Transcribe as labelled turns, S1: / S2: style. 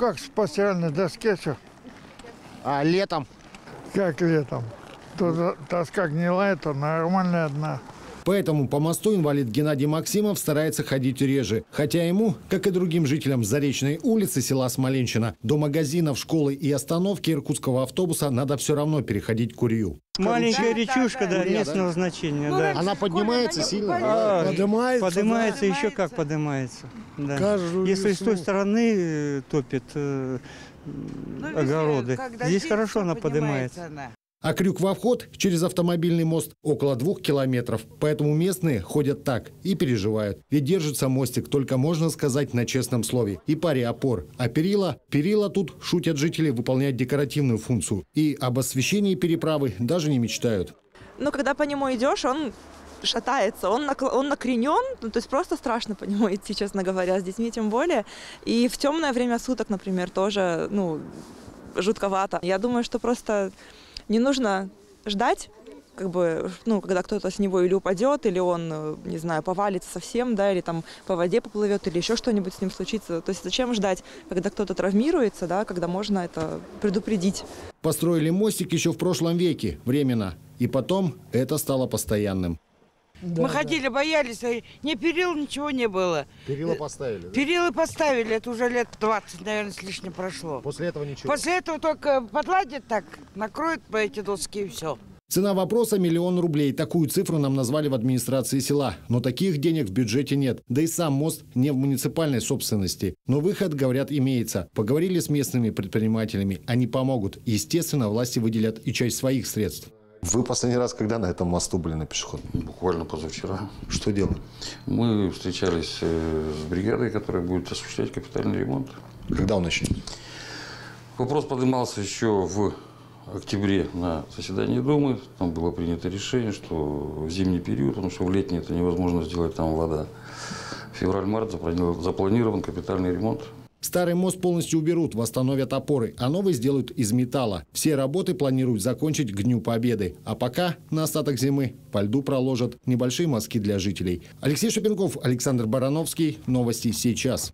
S1: как с постиральной доске все,
S2: А летом?
S1: как летом. То за- тоска гнилая, то нормальная одна.
S3: Поэтому по мосту инвалид Геннадий Максимов старается ходить реже. Хотя ему, как и другим жителям Заречной улицы села Смоленщина, до магазинов, школы и остановки иркутского автобуса надо все равно переходить Курью.
S4: Маленькая речушка, да,
S2: Курья,
S4: местного значения, да.
S2: Она поднимается сильно?
S4: А,
S5: Поднимается,
S4: поднимается еще как поднимается. Да.
S5: Каждую
S4: Если с той
S5: весну.
S4: стороны э, топит э, м, огороды, здесь хорошо она поднимается.
S3: А крюк во вход через автомобильный мост около двух километров. Поэтому местные ходят так и переживают. Ведь держится мостик, только можно сказать на честном слове. И паре опор. А перила? Перила тут, шутят жители, выполняют декоративную функцию. И об освещении переправы даже не мечтают.
S6: Но когда по нему идешь, он шатается, он, накл- он накренен, ну, то есть просто страшно по нему идти, честно говоря, с детьми тем более. И в темное время суток, например, тоже, ну, жутковато. Я думаю, что просто не нужно ждать, как бы, ну, когда кто-то с него или упадет, или он, э, не знаю, повалится совсем, да, или там по воде поплывет, или еще что-нибудь с ним случится. То есть зачем ждать, когда кто-то травмируется, да, когда можно это предупредить.
S3: Построили мостик еще в прошлом веке, временно. И потом это стало постоянным.
S5: Да,
S7: Мы
S5: да.
S7: ходили, боялись, а ни перил, ничего не было.
S2: Перила поставили, да?
S7: Перилы поставили, это уже лет 20, наверное, с лишним прошло.
S2: После этого ничего?
S7: После этого только подладят так, накроют по эти доски и все.
S3: Цена вопроса – миллион рублей. Такую цифру нам назвали в администрации села. Но таких денег в бюджете нет. Да и сам мост не в муниципальной собственности. Но выход, говорят, имеется. Поговорили с местными предпринимателями. Они помогут. Естественно, власти выделят и часть своих средств.
S8: Вы последний раз когда на этом мосту были на пешеходном?
S9: Буквально позавчера.
S8: Что делали?
S9: Мы встречались э, с бригадой, которая будет осуществлять капитальный ремонт.
S8: Когда он начнет?
S9: Вопрос поднимался еще в октябре на заседании Думы. Там было принято решение, что в зимний период, потому что в летний это невозможно сделать, там вода. Февраль-март заплани- запланирован капитальный ремонт.
S3: Старый мост полностью уберут, восстановят опоры, а новый сделают из металла. Все работы планируют закончить к Дню Победы. А пока на остаток зимы по льду проложат небольшие мазки для жителей. Алексей Шапенков, Александр Барановский. Новости сейчас.